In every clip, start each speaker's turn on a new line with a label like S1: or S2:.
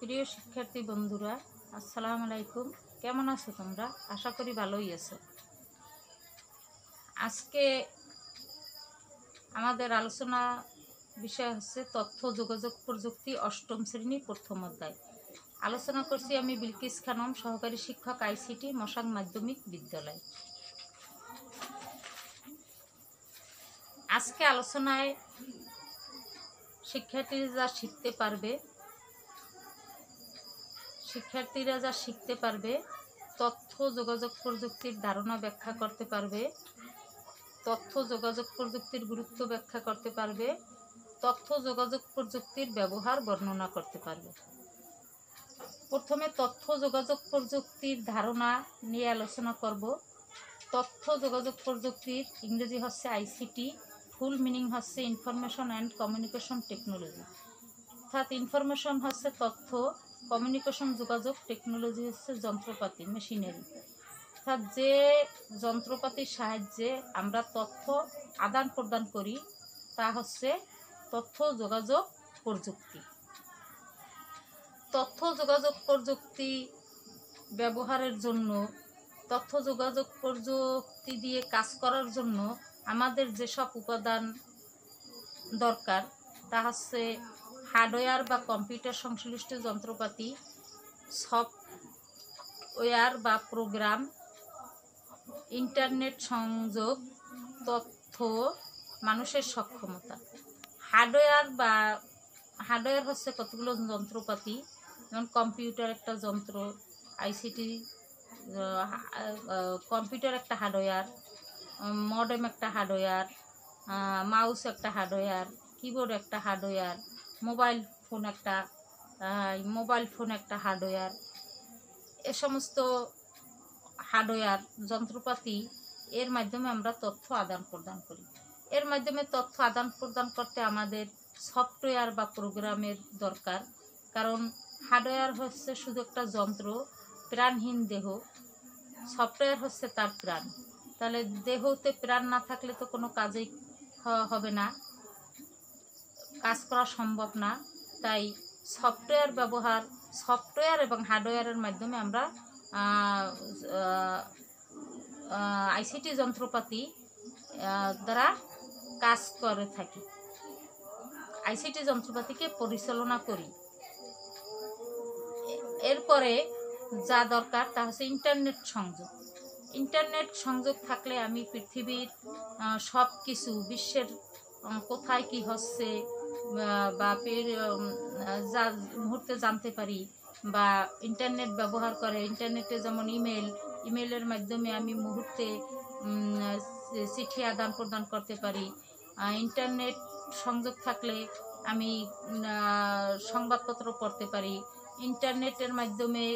S1: প্রিয় শিক্ষার্থী বন্ধুরা, আসসালামু আলাইকুম। কেমন আছো তোমরা? আশা করি ভালোই আছো। আজকে আমাদের আলোচনা বিষয় হচ্ছে তথ্য, যোগাযোগ প্রযুক্তি, অষ্টম শ্রেণি, প্রথম অধ্যায়। আলোচনা করছি আমি বিলকিস খানম, সহকারী শিক্ষক, আইসিটি, মশাং মাধ্যমিক বিদ্যালয়। আজকে আলোচনায় শিক্ষার্থীরা যা শিখতে পারবে শিক্ষার্থীরা যা শিখতে পারবে, তথ্য যোগাযোগ প্রযুক্তির ধারণা ব্যাখ্যা করতে পারবে, তথ্য যোগাযোগ প্রযুক্তির গুরুত্ব ব্যাখ্যা করতে পারবে, তথ্য যোগাযোগ প্রযুক্তির ব্যবহার বর্ণনা করতে পারবে। প্রথমে তথ্য যোগাযোগ প্রযুক্তির ধারণা নিয়ে আলোচনা করব। তথ্য যোগাযোগ প্রযুক্তির ইংরেজি হচ্ছে আইসিটি, ফুল মিনিং হচ্ছে ইনফরমেশন অ্যান্ড কমিউনিকেশন টেকনোলজি। অর্থাৎ ইনফরমেশন হচ্ছে তথ্য কমিউনিকেশন, যোগাযোগ, টেকনোলজি হচ্ছে যন্ত্রপাতি, মেশিনারি। অর্থাৎ যে যন্ত্রপাতির সাহায্যে আমরা তথ্য আদান প্রদান করি, তা হচ্ছে তথ্য, যোগাযোগ, প্রযুক্তি। তথ্য, যোগাযোগ, প্রযুক্তি ব্যবহারের জন্য, তথ্য, যোগাযোগ, প্রযুক্তি দিয়ে কাজ করার জন্য আমাদের যেসব উপাদান দরকার, তা হচ্ছে হার্ডওয়্যার বা কম্পিউটার সংশ্লিষ্ট যন্ত্রপাতি, সফটওয়্যার বা প্রোগ্রাম, ইন্টারনেট সংযোগ, তথ্য, মানুষের সক্ষমতা। হার্ডওয়্যার বা, হার্ডওয়্যার হচ্ছে কতগুলো যন্ত্রপাতি? যেমন কম্পিউটার একটা যন্ত্র, আইসিটি কম্পিউটার একটা হার্ডওয়্যার, মডেম একটা হার্ডওয়্যার মাউস একটা হার্ডওয়্যার, কিবোর্ড একটা হার্ডওয়্যার মোবাইল ফোন একটা মোবাইল ফোন একটা হার্ডওয়্যার এ সমস্ত হার্ডওয়্যার যন্ত্রপাতি, এর মাধ্যমে আমরা তথ্য আদান প্রদান করি। এর মাধ্যমে তথ্য আদান প্রদান করতে আমাদের সফটওয়্যার বা প্রোগ্রামের দরকার। কারণ হার্ডওয়্যার হচ্ছে শুধু একটা যন্ত্র, প্রাণহীন দেহ। সফটওয়্যার হচ্ছে তার প্রাণ। তাহলে দেহতে প্রাণ না থাকলে তো কোনো কাজেই হবে না। কাজ করা সম্ভব না। তাই সফটওয়্যার ব্যবহার সফটওয়্যার এবং হার্ডওয়্যারের মাধ্যমে আমরা আইসিটি যন্ত্রপাতি দ্বারা কাজ করে থাকি। আইসিটি যন্ত্রপাতিকে পরিচালনা করি। এরপরে যা দরকার তা হচ্ছে ইন্টারনেট সংযোগ। ইন্টারনেট সংযোগ থাকলে আমি পৃথিবীর সব কিছু বিশ্বের, কোথায় কি হচ্ছে বা যা মুহূর্তে জানতে পারি বা ইন্টারনেট ব্যবহার করে ইন্টারনেটে যেমন ইমেল ইমেলের মাধ্যমে আমি মুহূর্তে চিঠি আদান প্রদান করতে পারি। ইন্টারনেট সংযোগ থাকলে আমি সংবাদপত্র পড়তে পারি। ইন্টারনেটের মাধ্যমে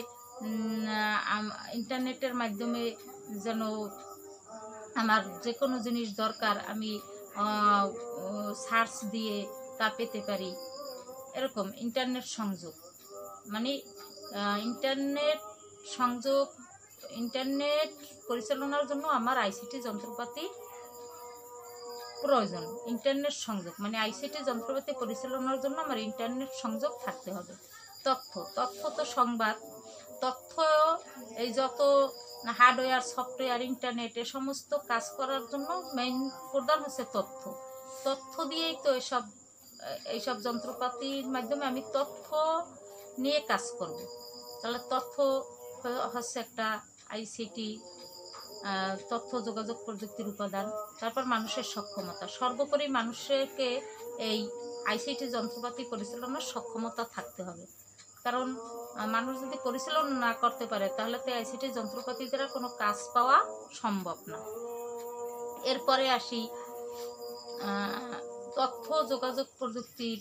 S1: ইন্টারনেটের মাধ্যমে যেন আমার যে কোনো জিনিস দরকার, আমি সার্চ দিয়ে তা পেতে পারি। এরকম ইন্টারনেট সংযোগ। মানে ইন্টারনেট সংযোগ ইন্টারনেট পরিচালনার জন্য আমার আইসিটি যন্ত্রপাতি প্রয়োজন। ইন্টারনেট সংযোগ মানে আইসিটি যন্ত্রপাতি পরিচালনার জন্য আমার ইন্টারনেট সংযোগ থাকতে হবে। তথ্য তথ্য তো সংবাদ। তথ্য, এই যত হার্ডওয়্যার সফটওয়্যার ইন্টারনেট এ সমস্ত কাজ করার জন্য মেইন প্রধান হচ্ছে তথ্য। তথ্য দিয়েই তো এসব এইসব যন্ত্রপাতির মাধ্যমে আমি তথ্য নিয়ে কাজ করব। তাহলে তথ্য হচ্ছে একটা আইসিটি তথ্য যোগাযোগ প্রযুক্তির উপাদান, তারপর মানুষের সক্ষমতা। সর্বোপরি মানুষকে এই আইসিটি যন্ত্রপাতি পরিচালনার সক্ষমতা থাকতে হবে। কারণ মানুষ যদি পরিচালনা না করতে পারে, তাহলে তো আইসিটি যন্ত্রপাতি দ্বারা কোনো কাজ পাওয়া সম্ভব না। এরপরে আসি তথ্য, যোগাযোগ প্রযুক্তির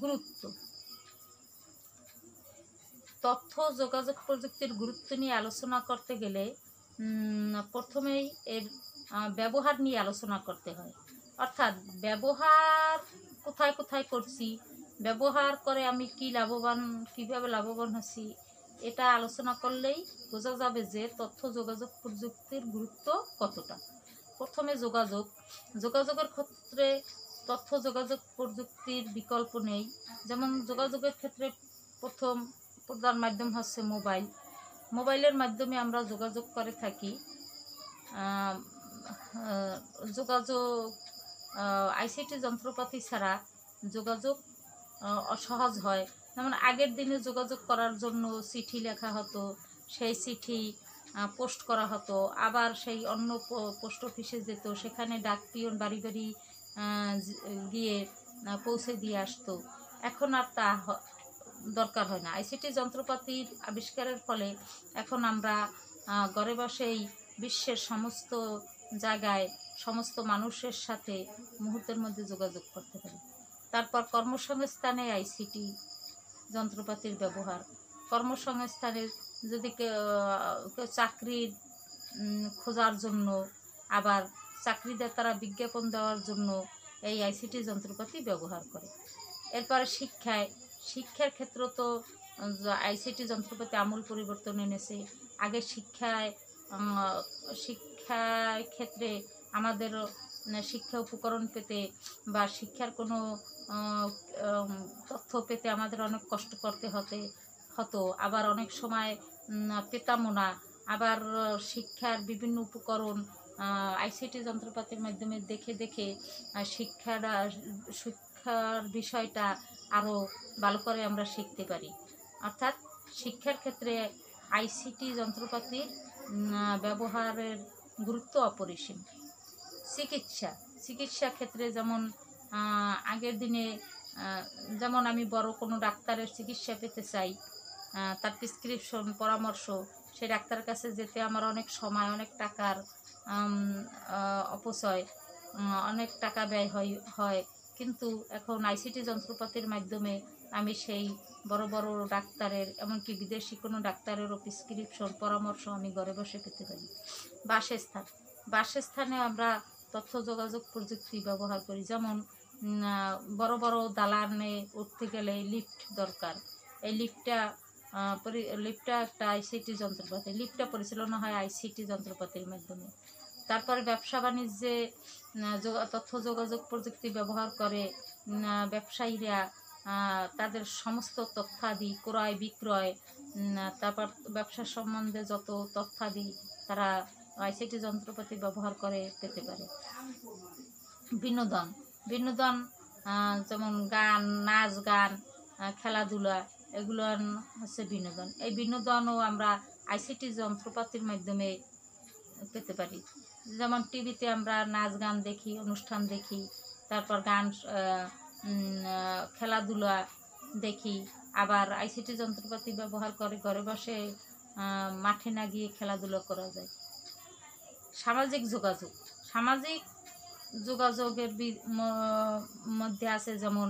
S1: গুরুত্ব। তথ্য, যোগাযোগ প্রযুক্তির গুরুত্ব নিয়ে আলোচনা করতে গেলে প্রথমেই এর ব্যবহার নিয়ে আলোচনা করতে হয়। অর্থাৎ ব্যবহার কোথায় কোথায় করছি, ব্যবহার করে আমি কি লাভবান, কীভাবে লাভবান হচ্ছি, এটা আলোচনা করলেই বোঝা যাবে যে তথ্য, যোগাযোগ প্রযুক্তির গুরুত্ব কতটা। প্রথমে যোগাযোগ। যোগাযোগের ক্ষেত্রে তথ্য যোগাযোগ প্রযুক্তির বিকল্প নেই। যেমন যোগাযোগের ক্ষেত্রে প্রথম প্রধান মাধ্যম হচ্ছে মোবাইল। মোবাইলের মাধ্যমে আমরা যোগাযোগ করে থাকি। যোগাযোগ আইসিটি যন্ত্রপাতি ছাড়া যোগাযোগ অসহজ হয়। যেমন আগের দিনে যোগাযোগ করার জন্য চিঠি লেখা হতো, সেই চিঠি পোস্ট করা হতো। আবার সেই অন্য পোস্ট অফিসে যেত, সেখানে ডাক পিয়ন বাড়ি বাড়ি গিয়ে পৌঁছে দিয়ে আসতো। এখন আর তা দরকার হয় না। আইসিটি যন্ত্রপাতির আবিষ্কারের ফলে এখন আমরা ঘরে বসেই বিশ্বের সমস্ত জায়গায় সমস্ত মানুষের সাথে মুহূর্তের মধ্যে যোগাযোগ করতে পারি। তারপর কর্মসংস্থানে আইসিটি যন্ত্রপাতির ব্যবহার। কর্মসংস্থানের যদি কেউ চাকরির খোঁজার জন্য আবার চাকরিদাতারা বিজ্ঞাপন দেওয়ার জন্য এই আইসিটি যন্ত্রপাতি ব্যবহার করে। এরপরে শিক্ষায় শিক্ষার ক্ষেত্র তো আইসিটি যন্ত্রপাতি আমূল পরিবর্তন এনেছে। আগে শিক্ষায় শিক্ষার ক্ষেত্রে আমাদের শিক্ষা উপকরণ পেতে বা শিক্ষার কোনো তথ্য পেতে আমাদের অনেক কষ্ট করতে হতে হতো। আবার অনেক সময় উম, পেতামও না। আবার শিক্ষার বিভিন্ন উপকরণ আইসিটি যন্ত্রপাতির মাধ্যমে দেখে দেখে শিক্ষার শিক্ষার বিষয়টা আরও ভালো করে আমরা শিখতে পারি। অর্থাৎ শিক্ষার ক্ষেত্রে আইসিটি যন্ত্রপাতির ব্যবহারের গুরুত্ব অপরিসীম। চিকিৎসা চিকিৎসা ক্ষেত্রে যেমন আগের দিনে যেমন আমি বড় কোনো ডাক্তারের চিকিৎসা পেতে চাই তার প্রেসক্রিপশন পরামর্শ সেই ডাক্তারের কাছে যেতে আমার অনেক সময়, অনেক টাকার অপচয় অনেক টাকা ব্যয় হয় হয়। কিন্তু এখন আইসিটি যন্ত্রপাতির মাধ্যমে আমি সেই বড় বড় ডাক্তারের, এমনকি বিদেশি কোনো ডাক্তারেরও প্রেসক্রিপশন পরামর্শ আমি ঘরে বসে পেতে পারি। বাসস্থান। বাসস্থানে আমরা তথ্য যোগাযোগ প্রযুক্তি ব্যবহার করি। যেমন বড় বড় দালানে উঠতে গেলে লিফট দরকার। এই লিফটটা লিফটটা একটা আইসিটি যন্ত্রপাতি। লিফটটা পরিচালনা হয় আইসিটি যন্ত্রপাতির মাধ্যমে। তারপরে ব্যবসা বাণিজ্যে তথ্য যোগাযোগ প্রযুক্তি ব্যবহার করে ব্যবসায়ীরা তাদের সমস্ত তথ্যাদি ক্রয় বিক্রয় তারপর ব্যবসা সম্বন্ধে যত তথ্যাদি তারা আইসিটি যন্ত্রপাতি ব্যবহার করে পেতে পারে। বিনোদন বিনোদন যেমন গান, নাচ গান খেলাধুলা এগুলো হচ্ছে বিনোদন। এই বিনোদনও আমরা আইসিটি যন্ত্রপাতির মাধ্যমে পেতে পারি। যেমন টিভিতে আমরা নাচ গান দেখি, অনুষ্ঠান দেখি, তারপর গান খেলাধুলা দেখি, আবার আইসিটি যন্ত্রপাতি ব্যবহার করে, ঘরে বসে মাঠে না গিয়ে খেলাধুলা করা যায়। সামাজিক যোগাযোগ, সামাজিক যোগাযোগের মধ্যে আছে যেমন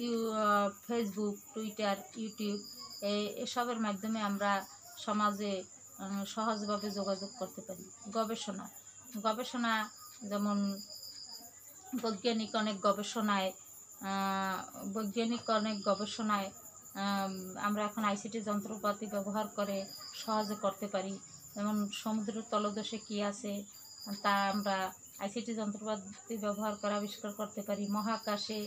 S1: ইউ ফেসবুক টুইটার ইউটিউব এসবের মাধ্যমে আমরা সমাজে সহজভাবে যোগাযোগ করতে পারি। গবেষণা। গবেষণা যেমন বৈজ্ঞানিক অনেক গবেষণায় বৈজ্ঞানিক অনেক গবেষণায় আমরা এখন আইসিটি যন্ত্রপাতি ব্যবহার করে সহজে করতে পারি। যেমন সমুদ্রের তলদেশে কী আছে, তা আমরা আইসিটি যন্ত্রপাতি ব্যবহার করে আবিষ্কার করতে পারি। মহাকাশে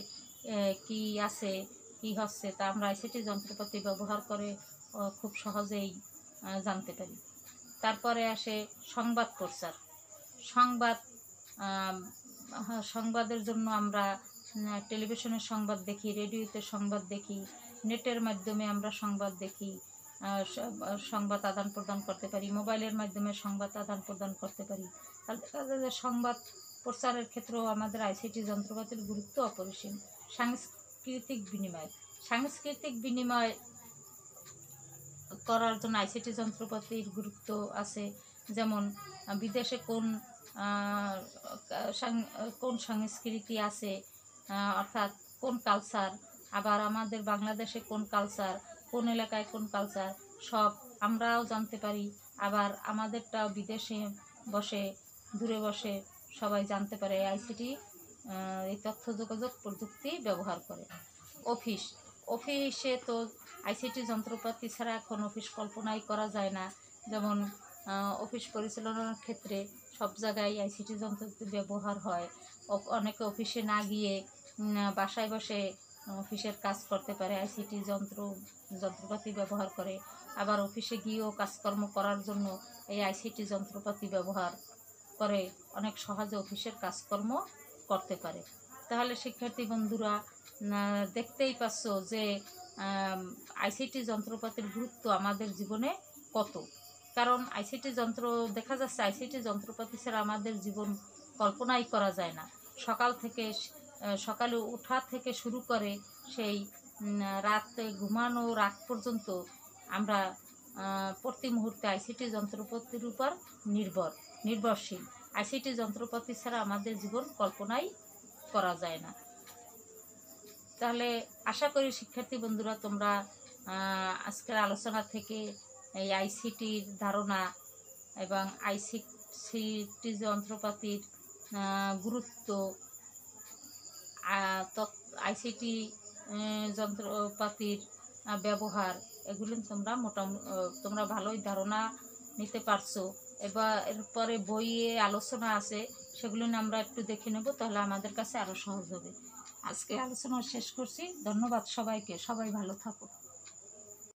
S1: কি আছে, কি হচ্ছে, তা আমরা আইসিটি যন্ত্রপাতি ব্যবহার করে খুব সহজেই জানতে পারি। তারপরে আসে সংবাদ প্রচার। সংবাদ হ্যাঁ, সংবাদের জন্য আমরা টেলিভিশনের সংবাদ দেখি রেডিওতে সংবাদ দেখি নেটের মাধ্যমে আমরা সংবাদ দেখি সংবাদ আদান প্রদান করতে পারি মোবাইলের মাধ্যমে সংবাদ আদান প্রদান করতে পারি। তাহলে সংবাদ প্রচারের ক্ষেত্রেও আমাদের আইসিটি যন্ত্রপাতির গুরুত্ব অপরিসীম। সাংস্কৃতিক বিনিময়। সাংস্কৃতিক বিনিময় করার জন্য আইসিটি যন্ত্রপাতির গুরুত্ব আছে। যেমন, বিদেশে কোন কোন সংস্কৃতি আছে অর্থাৎ কোন কালচার আবার আমাদের বাংলাদেশে কোন কালচার কোন এলাকায় কোন কালচার সব আমরাও জানতে পারি। আবার আমাদেরটাও বিদেশে বসে, দূরে বসে সবাই জানতে পারে আইসিটি এই তথ্য যোগাযোগ প্রযুক্তি ব্যবহার করে। অফিস অফিসে তো আইসিটি যন্ত্রপাতি ছাড়া এখন অফিস কল্পনাই করা যায় না। যেমন অফিস পরিচালনার ক্ষেত্রে সব জায়গায় আইসিটি যন্ত্রপাতি ব্যবহার হয়। অনেকে অফিসে না গিয়ে বাসায় বসে অফিসের কাজ করতে পারে, আইসিটি যন্ত্র, যন্ত্রপাতি ব্যবহার করে। আবার অফিসে গিয়েও কাজকর্ম করার জন্য এই আইসিটি যন্ত্রপাতি ব্যবহার করে, অনেক সহজে অফিসের কাজকর্ম করতে পারে। তাহলে শিক্ষার্থী বন্ধুরা দেখতেই পাচ্ছ যে আইসিটি যন্ত্রপাতির গুরুত্ব আমাদের জীবনে কত। কারণ আইসিটি যন্ত্র, দেখা যাচ্ছে আইসিটি যন্ত্রপাতি ছাড়া আমাদের জীবন কল্পনাই করা যায় না। সকাল থেকে সকালে ওঠা থেকে শুরু করে সেই রাতে ঘুমানো রাত পর্যন্ত আমরা প্রতি মুহূর্তে আইসিটি যন্ত্রপাতির উপর নির্ভর, নির্ভরশীল। আইসিটি যন্ত্রপাতি ছাড়া আমাদের জীবন কল্পনাই করা যায় না। তাহলে আশা করি শিক্ষার্থী বন্ধুরা তোমরা আজকের আলোচনা থেকে এই আইসিটির ধারণা এবং আইসিটি যন্ত্রপাতির গুরুত্ব আইসিটি যন্ত্রপাতির ব্যবহার, এগুলো তোমরা মোটামুটি তোমরা ভালোই ধারণা নিতে পারছ। এবার এরপরে বইয়ে আলোচনা আছে। সেগুলো আমরা একটু দেখে নেব, তাহলে আমাদের কাছে আরও সহজ হবে। আজকে আলোচনা শেষ করছি। ধন্যবাদ সবাইকে। সবাই ভালো থাকো।